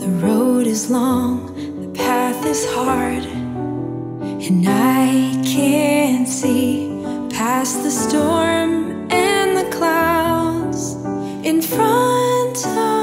The road is long, the path is hard, and I can't see past the storm and the clouds in front of.